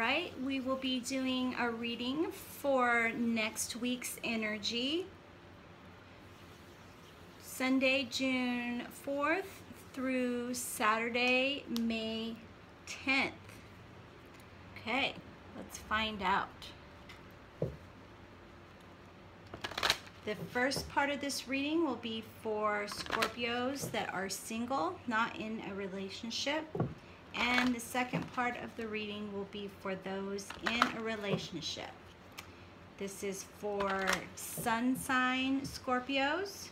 Right, we will be doing a reading for next week's energy. Sunday, June 4th through Saturday, May 10th. Okay, let's find out. The first part of this reading will be for Scorpios that are single, not in a relationship. And the second part of the reading will be for those in a relationship. This is for sun sign Scorpios.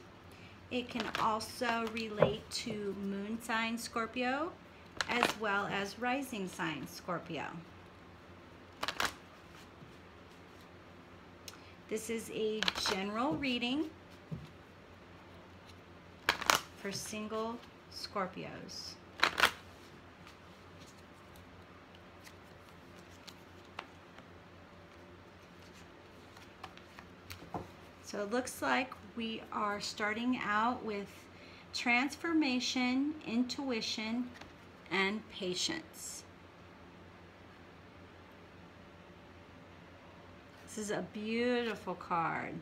It can also relate to moon sign Scorpio as well as rising sign Scorpio. This is a general reading for single Scorpios. So it looks like we are starting out with transformation, intuition, and patience. This is a beautiful card.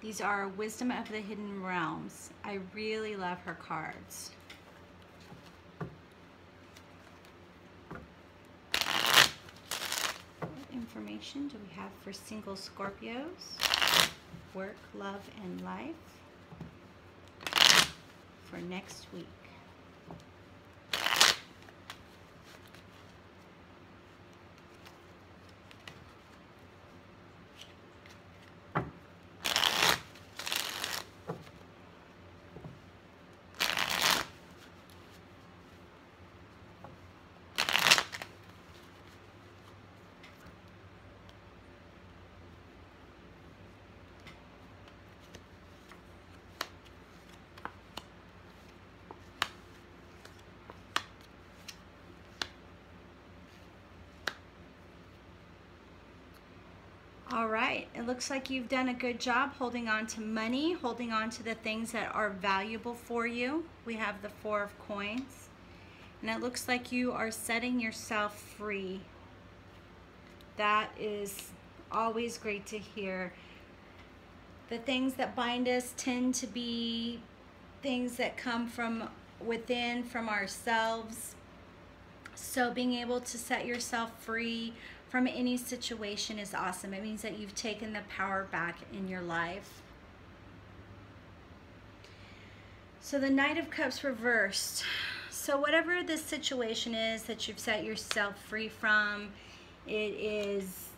These are Wisdom of the Hidden Realms. I really love her cards. Do we have for single Scorpios? Work, love, and life for next week. All right, it looks like you've done a good job holding on to money, holding on to the things that are valuable for you. We have the Four of Coins. And it looks like you are setting yourself free. That is always great to hear. The things that bind us tend to be things that come from within, from ourselves. So being able to set yourself free from any situation is awesome. It means that you've taken the power back in your life. So the Knight of Cups reversed. So whatever this situation is that you've set yourself free from, it is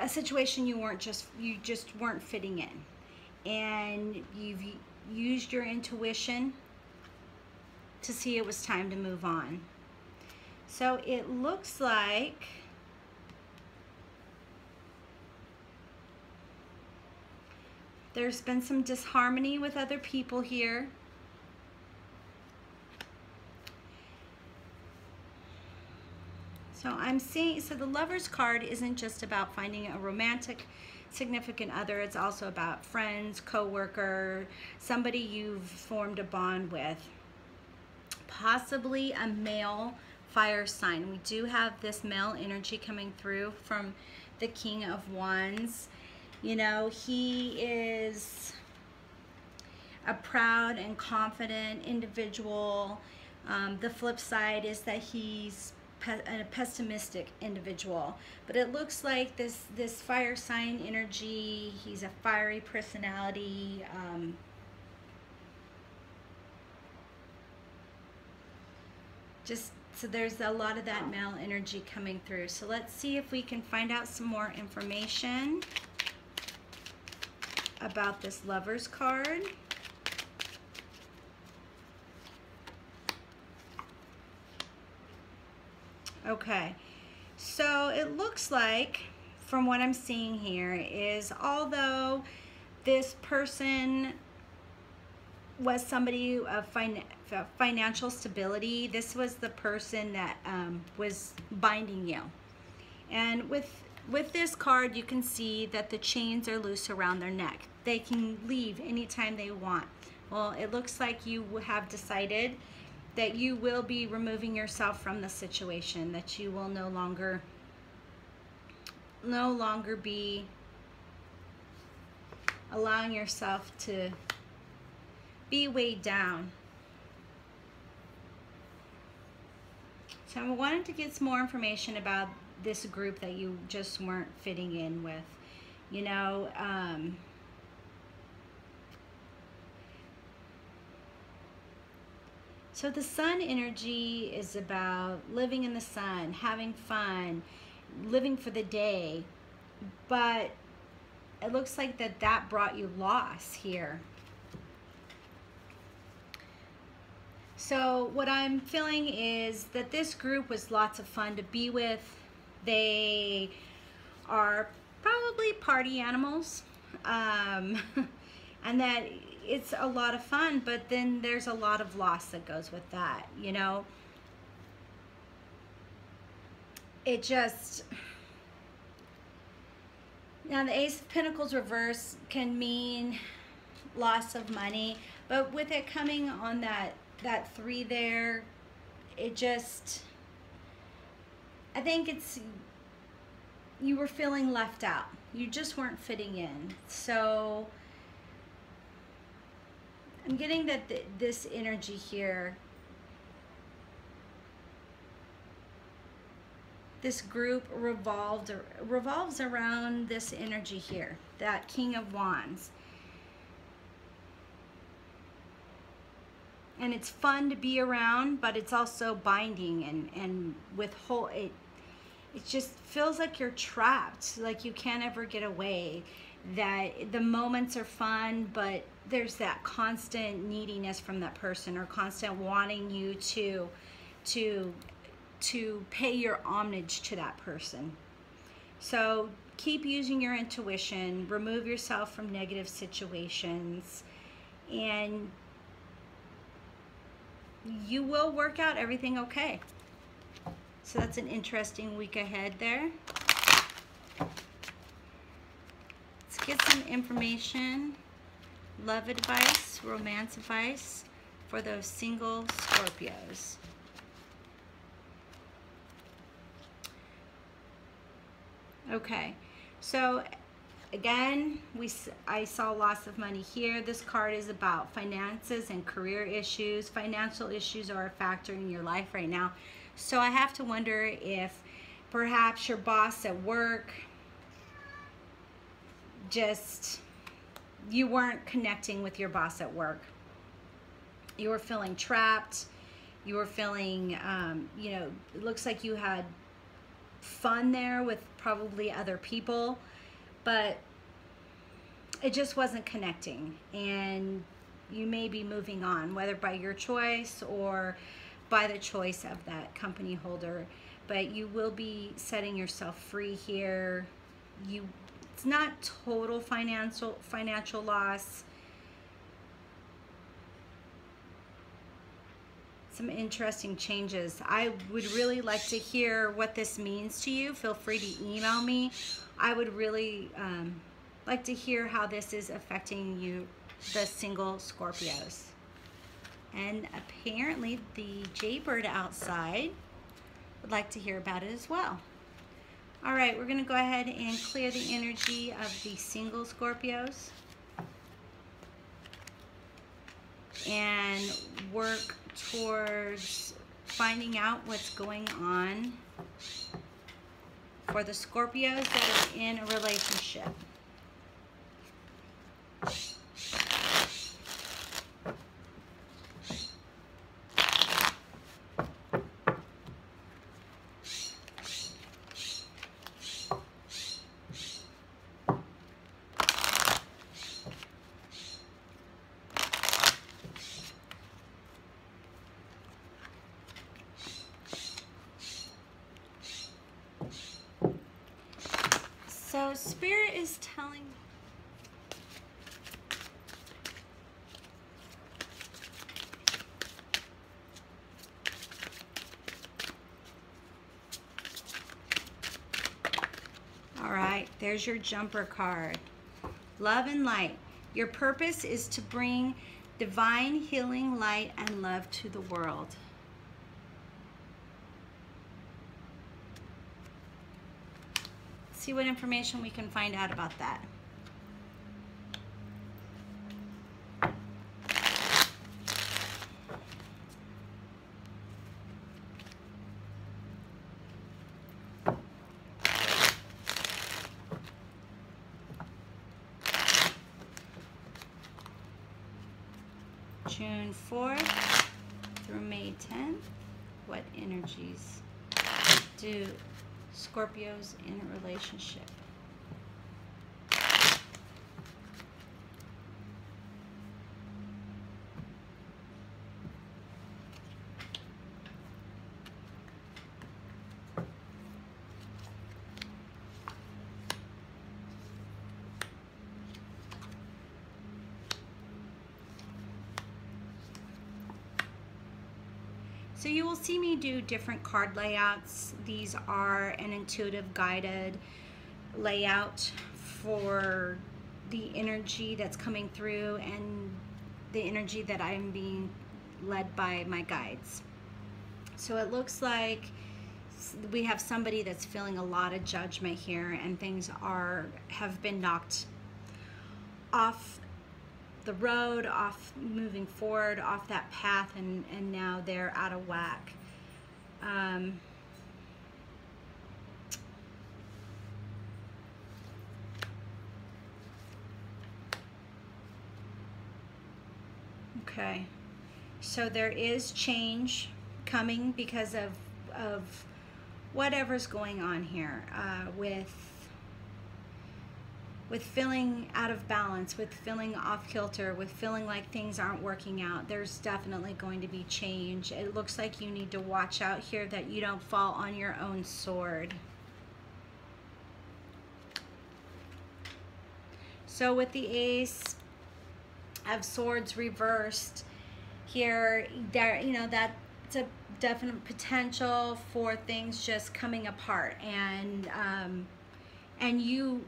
a situation you weren't just you just weren't fitting in. And you've used your intuition to see it was time to move on. So it looks like There's been some disharmony with other people here. So I'm seeing, so the lover's card isn't just about finding a romantic significant other. It's also about friends, co-worker, somebody you've formed a bond with. Possibly a male fire sign. We do have this male energy coming through from the King of Wands. You know, he is a proud and confident individual. Um, the flip side is that he's pe a pessimistic individual. But it looks like this, this fire sign energy, he's a fiery personality. Um, just so there's a lot of that male energy coming through. So let's see if we can find out some more information about this lover's card. Okay, so it looks like, from what I'm seeing here, is although this person was somebody of financial stability, this was the person that um, was binding you. And with with this card, you can see that the chains are loose around their neck. They can leave anytime they want. Well, it looks like you have decided that you will be removing yourself from the situation, that you will no longer no longer be allowing yourself to be weighed down. So I wanted to get some more information about this group that you just weren't fitting in with. You know, um, So the sun energy is about living in the sun, having fun, living for the day. But it looks like that that brought you loss here. So what I'm feeling is that this group was lots of fun to be with. They are probably party animals. Um, and that it's a lot of fun, but then there's a lot of loss that goes with that, you know? It just... Now, the Ace of Pentacles reverse can mean loss of money, but with it coming on that, that three there, it just... I think it's... You were feeling left out. You just weren't fitting in. So I'm getting that th this energy here, this group revolved revolves around this energy here, that King of Wands. And it's fun to be around, but it's also binding and, and with whole, it, it just feels like you're trapped, like you can't ever get away that the moments are fun, but there's that constant neediness from that person or constant wanting you to to to pay your homage to that person. So keep using your intuition, remove yourself from negative situations, and you will work out everything okay. So that's an interesting week ahead there. Let's get some information, love advice, romance advice for those single Scorpios. Okay, so again, we I saw loss of money here. This card is about finances and career issues. Financial issues are a factor in your life right now. So I have to wonder if perhaps your boss at work just, you weren't connecting with your boss at work. You were feeling trapped. You were feeling, um, you know, it looks like you had fun there with probably other people, but it just wasn't connecting. And you may be moving on, whether by your choice or by the choice of that company holder. But you will be setting yourself free here. You it's not total financial financial loss. Some interesting changes. I would really like to hear what this means to you. Feel free to email me. I would really um, like to hear how this is affecting you, the single Scorpios. And apparently the Jaybird outside would like to hear about it as well. All right, we're gonna go ahead and clear the energy of the single Scorpios and work towards finding out what's going on for the Scorpios that are in a relationship. So Spirit is telling All right, there's your jumper card. Love and light. Your purpose is to bring divine healing light and love to the world. See what information we can find out about that. June 4th through May 10th. What energies do Scorpios in a relationship? So you will see me do different card layouts. These are an intuitive guided layout for the energy that's coming through and the energy that I'm being led by my guides. So it looks like we have somebody that's feeling a lot of judgment here and things are have been knocked off the road, off moving forward, off that path, and, and now they're out of whack. Um, okay, so there is change coming because of, of whatever's going on here uh, with with feeling out of balance, with feeling off kilter, with feeling like things aren't working out, there's definitely going to be change. It looks like you need to watch out here that you don't fall on your own sword. So with the Ace of Swords reversed here, there, you know, that's a definite potential for things just coming apart and um, and you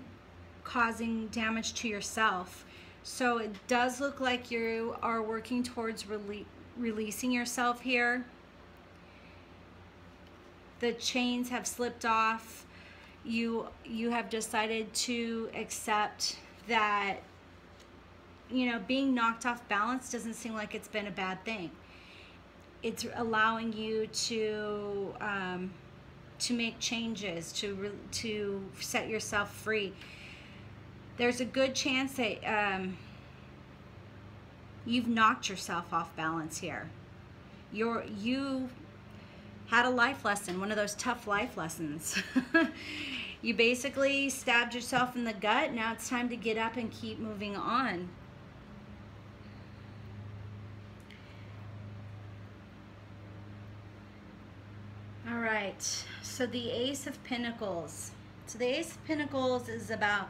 causing damage to yourself. So it does look like you are working towards rele releasing yourself here. The chains have slipped off. You, you have decided to accept that, you know, being knocked off balance doesn't seem like it's been a bad thing. It's allowing you to, um, to make changes, to, to set yourself free there's a good chance that um, you've knocked yourself off balance here. You're, you had a life lesson, one of those tough life lessons. you basically stabbed yourself in the gut. Now it's time to get up and keep moving on. All right, so the Ace of Pentacles. So the Ace of Pentacles is about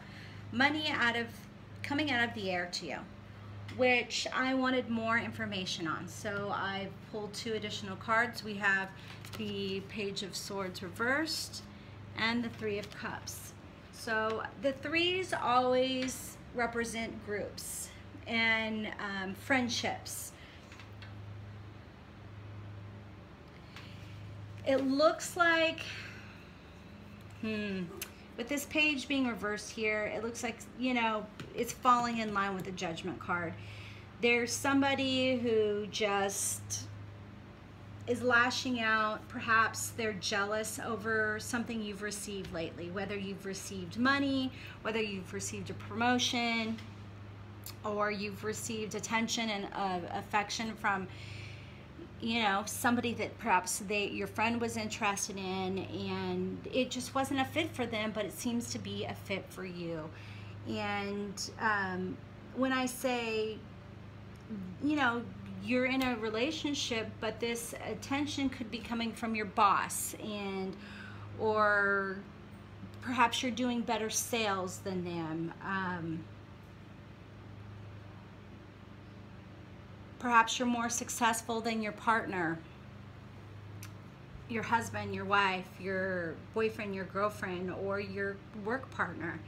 money out of coming out of the air to you which I wanted more information on. So I pulled two additional cards. We have the Page of Swords reversed and the Three of Cups. So the threes always represent groups and um, friendships. It looks like, hmm, with this page being reversed here, it looks like, you know, it's falling in line with the judgment card. There's somebody who just is lashing out. Perhaps they're jealous over something you've received lately, whether you've received money, whether you've received a promotion, or you've received attention and uh, affection from you know somebody that perhaps they your friend was interested in and it just wasn't a fit for them but it seems to be a fit for you. And um, when i say you know you're in a relationship but this attention could be coming from your boss and or perhaps you're doing better sales than them um, Perhaps you're more successful than your partner, your husband, your wife, your boyfriend, your girlfriend, or your work partner.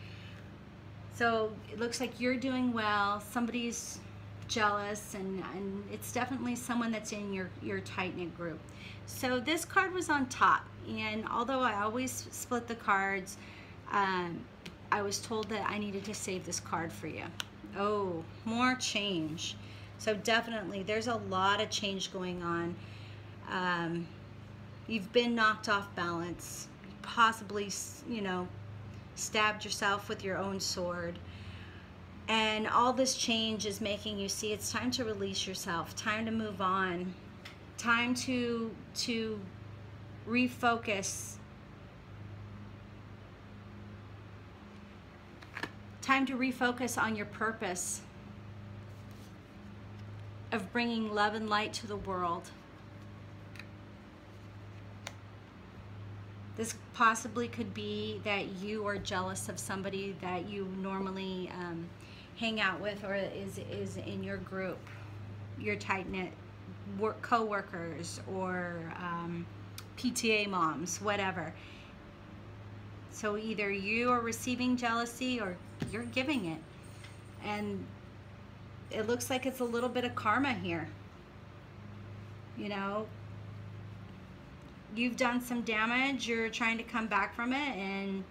So it looks like you're doing well. Somebody's jealous and, and it's definitely someone that's in your, your tight-knit group. So this card was on top and although I always split the cards, um, I was told that I needed to save this card for you. Oh, more change. So definitely there's a lot of change going on. Um, you've been knocked off balance, possibly, you know, stabbed yourself with your own sword. And all this change is making you see it's time to release yourself, time to move on, time to, to refocus. Time to refocus on your purpose of bringing love and light to the world. This possibly could be that you are jealous of somebody that you normally um, hang out with or is, is in your group, your tight-knit work co-workers or um, PTA moms, whatever. So either you are receiving jealousy or you're giving it. And it looks like it's a little bit of karma here. You know, you've done some damage, you're trying to come back from it and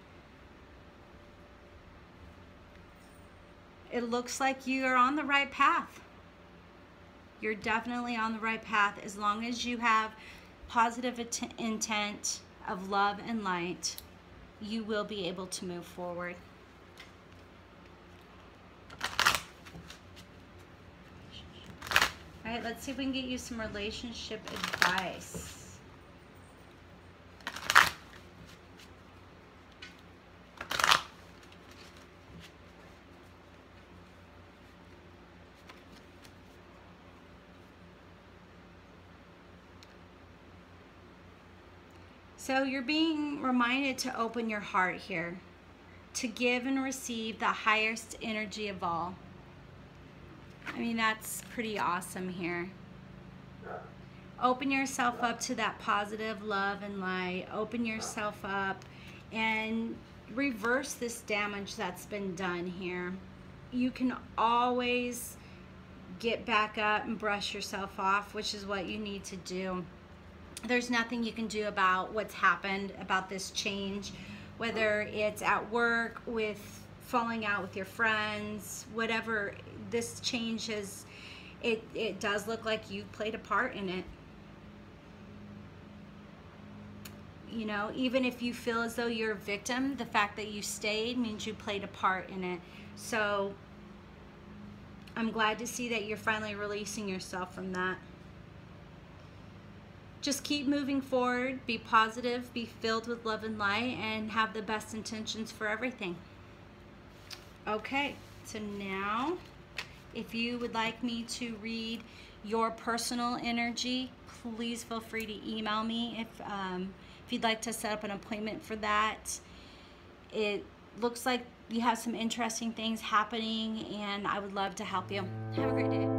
it looks like you are on the right path. You're definitely on the right path as long as you have positive intent of love and light, you will be able to move forward. All right, let's see if we can get you some relationship advice. So you're being reminded to open your heart here, to give and receive the highest energy of all. I mean, that's pretty awesome here. Open yourself up to that positive love and light. Open yourself up and reverse this damage that's been done here. You can always get back up and brush yourself off, which is what you need to do there's nothing you can do about what's happened, about this change, whether it's at work, with falling out with your friends, whatever this change has, it, it does look like you played a part in it. You know, even if you feel as though you're a victim, the fact that you stayed means you played a part in it. So I'm glad to see that you're finally releasing yourself from that just keep moving forward, be positive, be filled with love and light, and have the best intentions for everything. Okay, so now if you would like me to read your personal energy, please feel free to email me if, um, if you'd like to set up an appointment for that. It looks like you have some interesting things happening and I would love to help you. Have a great day.